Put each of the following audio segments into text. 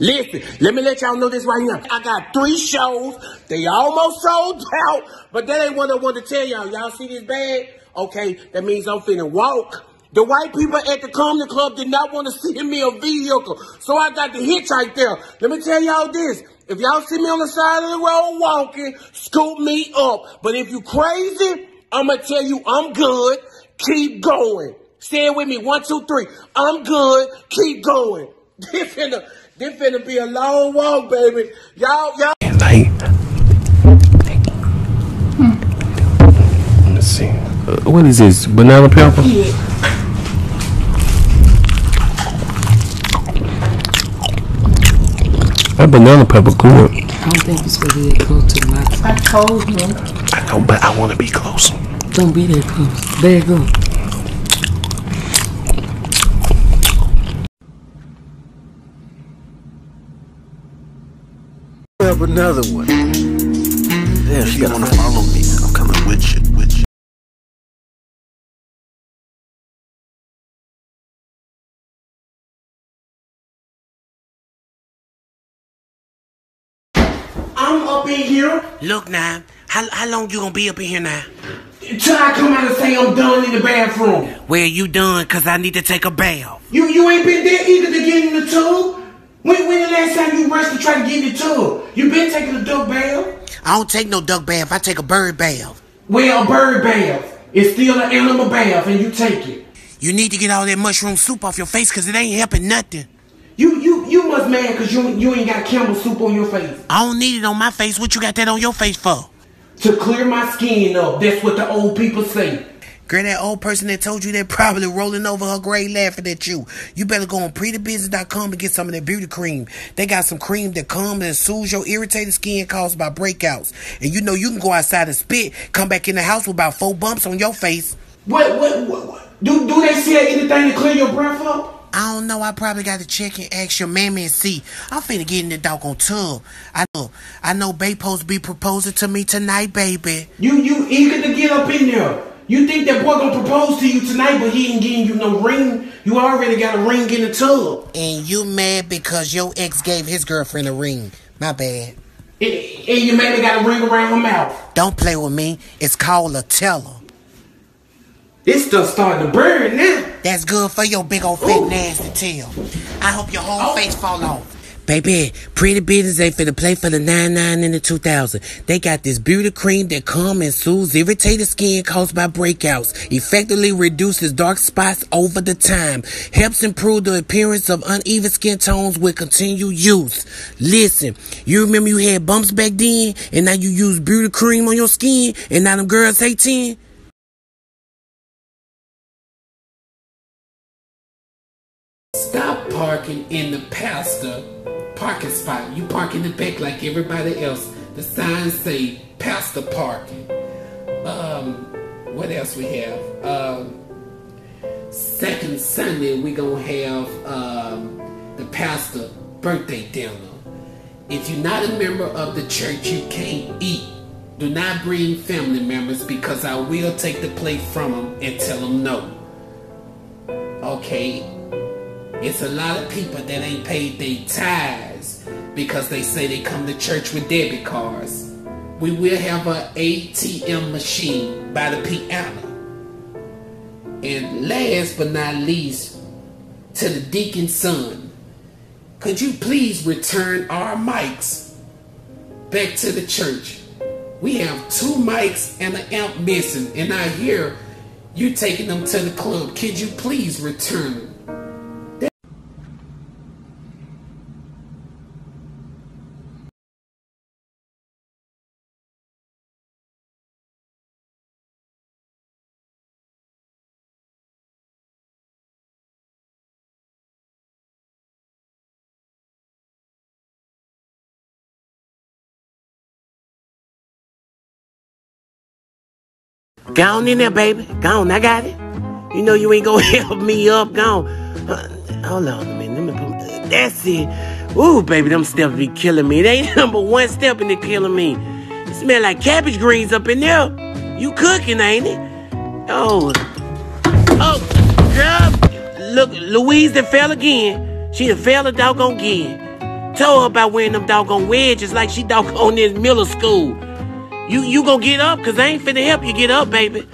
Listen, let me let y'all know this right here. I got three shows. They almost sold out, but that ain't what I want to tell y'all. Y'all see this bag? Okay, that means I'm finna walk. The white people at the comedy club did not want to send me a vehicle, so I got the hitch right there. Let me tell y'all this. If y'all see me on the side of the road walking, scoop me up. But if you crazy, I'm gonna tell you I'm good. Keep going. Stand with me. One, two, three. I'm good. Keep going. This finna, this finna be a long walk, baby. Y'all, y'all. Like, let's see. Uh, what is this? Banana pepper? That banana pepper good. I don't think you're supposed to be that close to the mic. I told him. I know, but I want to be close. Don't be that close. There you go. Up another one. Yeah, she wanna follow me. I'm coming with you, with you. I'm up in here Look now, how, how long you gonna be up in here now? till I come out and say I'm done in the bathroom. Well, you done, cause I need to take a bath. You you ain't been there either to get in the tub. When when the last time you rushed to try to get in the tub? You been taking a duck bath? I don't take no duck bath, I take a bird bath. Well, a bird bath is still an animal bath, and you take it. You need to get all that mushroom soup off your face, cause it ain't helping nothing. You you you must mad cause you you ain't got Campbell soup on your face. I don't need it on my face. What you got that on your face for? To clear my skin up. That's what the old people say. Girl, that old person that told you that probably rolling over her grave laughing at you. You better go on prettybusiness.com and get some of that beauty cream. They got some cream that calms and soothes your irritated skin caused by breakouts. And you know you can go outside and spit, come back in the house with about four bumps on your face. What what what, what? do do they sell anything to clear your breath up? I don't know. I probably got to check and ask your mammy and see. I'm finna get in the doggone tub. I know. I know. Bay to be proposing to me tonight, baby. You you eager to get up in there? You think that boy gonna propose to you tonight, but he ain't getting you no ring? You already got a ring in the tub. And you mad because your ex gave his girlfriend a ring. My bad. And, and you maybe got a ring around her mouth. Don't play with me. It's called a teller. This stuff starting to burn now. That's good for your big old fat nasty tail. I hope your whole oh. face fall off. Baby, Pretty Business ain't finna play for the 99 and the 2000. They got this beauty cream that calm and soothes irritated skin caused by breakouts, effectively reduces dark spots over the time, helps improve the appearance of uneven skin tones with continued use. Listen, you remember you had bumps back then, and now you use beauty cream on your skin, and now them girls hate 10? Stop parking in the pastor parking spot. You park in the back like everybody else. The signs say pastor parking. Um, what else we have? Um, second Sunday we gonna have um, the pastor birthday dinner. If you're not a member of the church, you can't eat. Do not bring family members because I will take the plate from them and tell them no. Okay, it's a lot of people that ain't paid their tithes because they say they come to church with debit cards. We will have an ATM machine by the piano. And last but not least, to the deacon's son, could you please return our mics back to the church? We have two mics and an amp missing, and I hear you taking them to the club. Could you please return them? Go on in there, baby. Go on, I got it. You know you ain't gonna help me up. Go on. Uh, hold on a minute. Let me put, that's it. Ooh, baby, them steps be killing me. They ain't number one step in it killing me. It smell like cabbage greens up in there. You cooking, ain't it? Oh. Oh, girl. Look, Louise that fell again. She done fell a doggone again. told her about wearing them doggone wedges like she doggone in middle school. You you gonna get up, cause I ain't finna help you get up, baby.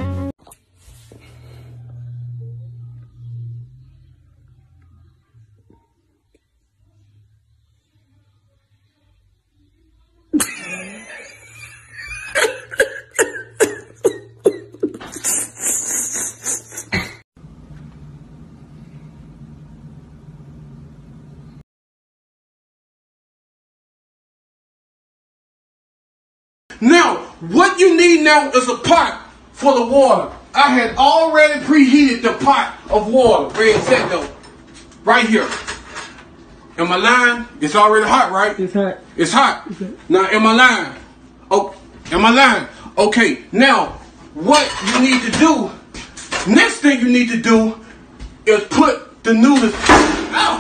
Now, what you need now is a pot for the water. I had already preheated the pot of water. Red set though. Right here. Am I lying? It's already hot, right? It's hot. It's hot. Now, am I lying? Oh, am I lying? Okay, now, what you need to do, next thing you need to do is put the noodles, ow,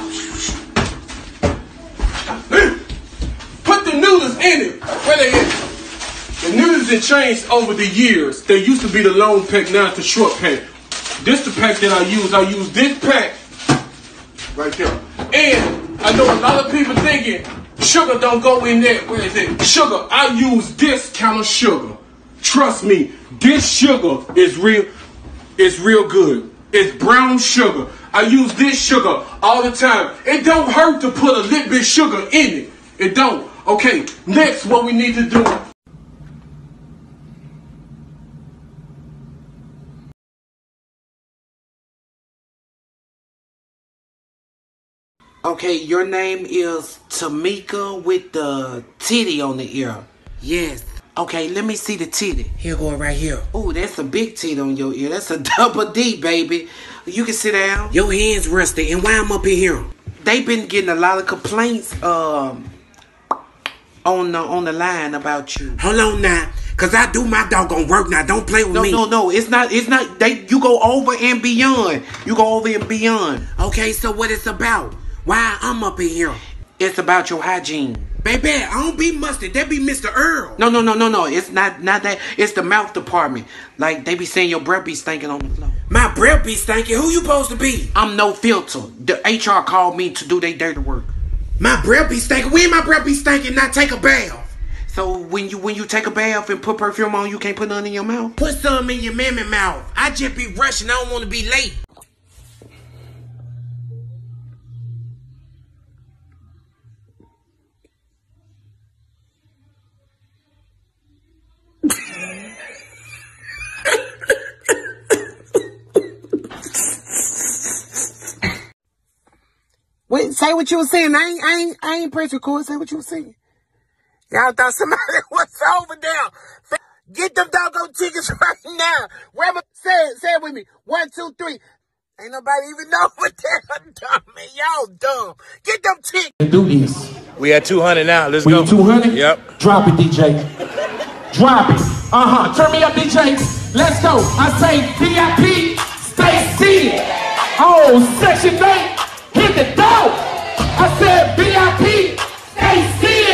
put the noodles in it. Where they at? Have changed over the years. They used to be the long pack, now it's the short pack. This the pack that I use. I use this pack right there. And I know a lot of people thinking sugar don't go in there. Where is it? Sugar. I use this kind of sugar. Trust me, this sugar is real. It's real good. It's brown sugar. I use this sugar all the time. It don't hurt to put a little bit sugar in it. It don't. Okay. Next, what we need to do. Okay, your name is Tamika with the titty on the ear. Yes. Okay, let me see the titty. Here go right here. Oh, that's a big titty on your ear. That's a double D, baby. You can sit down. Your hands rusty, and why I'm up in here? They've been getting a lot of complaints um on the on the line about you. Hold on now. Cause I do my doggone work now. Don't play with No, me. no, no. It's not. It's not. They. You go over and beyond. You go over and beyond. Okay, so what it's about? Why I'm up in here? It's about your hygiene. Baby, I don't be mustard. That be Mr. Earl. No, no, no, no, no. It's not. Not that. It's the mouth department. Like they be saying your breath be stinking on the floor. My breath be stinking. Who you supposed to be? I'm no filter. The HR called me to do their dirty work. My breath be stinking. When my breath be stinking, not take a bath. So when you when you take a bath and put perfume on, you can't put none in your mouth. Put some in your mammy mouth. I just be rushing. I don't want to be late. Say what you were saying. I ain't, I ain't, I ain't press record. Say what you were saying. Y'all thought somebody was over there. Get them doggone tickets right now. Grab it. Say it, say it with me. One, two, three. Ain't nobody even know what they're dumb, man. Y'all dumb. Get them tickets. do this. We at 200 now. Let's We go. 200? Yep. Drop it, DJ. Drop it. Uh-huh. Turn me up, DJ. Let's go. I say VIP, stay seated. Oh, section 8, door. I said VIP, stay seated.